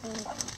Oh.